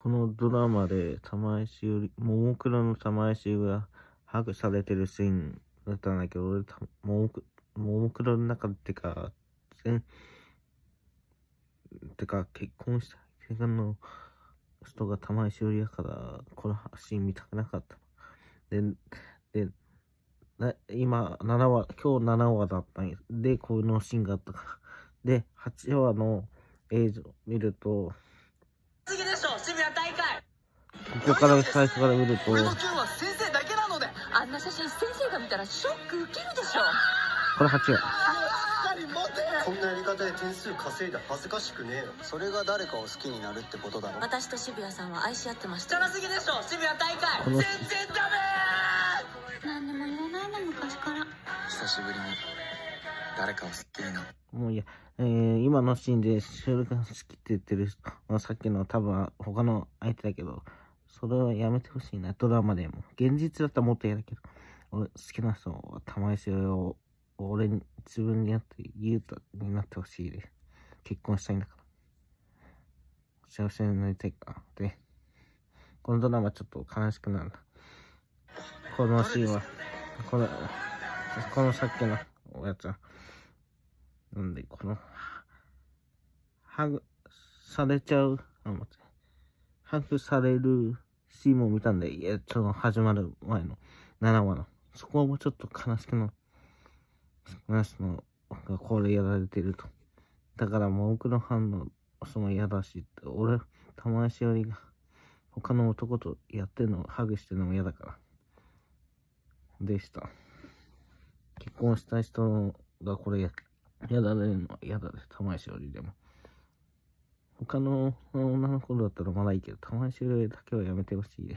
このドラマで玉石より、ももクロの玉石がハグされてるシーンだったんだけど、俺、ももクロの中ってか、全、てか結婚した相手の人が玉石よりだから、このシーン見たくなかった。で、で、な今、7話、今日7話だったんで、このシーンがあったから。で、8話の映像見ると、次でしょここから最初から見ると、俺の剣は先生だけなので。あんな写真先生が見たらショック受けるでしょ。これ8話。しっかり持てこんなやり方で点数稼いだ恥ずかしくねえよ。それが誰かを好きになるってことだろ。私と渋谷さんは愛し合ってました。邪魔すぎでしょ。渋谷大会。全然ダメ何でも言わないの昔から。久しぶりに。誰かを好きになる。もういいや、えー、今のシーンで、シュールが好きって言ってる人、まあ、さっきの多分他の相手だけど、それはやめてほしいな、ドラマでも。現実だったらもっと嫌だけど、俺好きな人は玉井を俺に、自分にやって言うとになってほしいで。結婚したいんだから。幸せになりたいから。で、このドラマちょっと悲しくなるな。このシーンは、この、このさっきのおやつは、なんで、この、ハグされちゃう、あ、待って、ハグされる？シーンも見たんで、いや、その始まる前の7話の。そこはもうちょっと悲しくなる。ナスのがこれやられてると。だからもう奥のファンのその嫌だし、俺、玉井しおりが他の男とやってんの、ハグしてるのも嫌だから。でした。結婚した人がこれや、嫌だねのは嫌だで。玉井しおりでも。他の女の子だったらまだいいけど、玉井しるだけはやめてほしいで。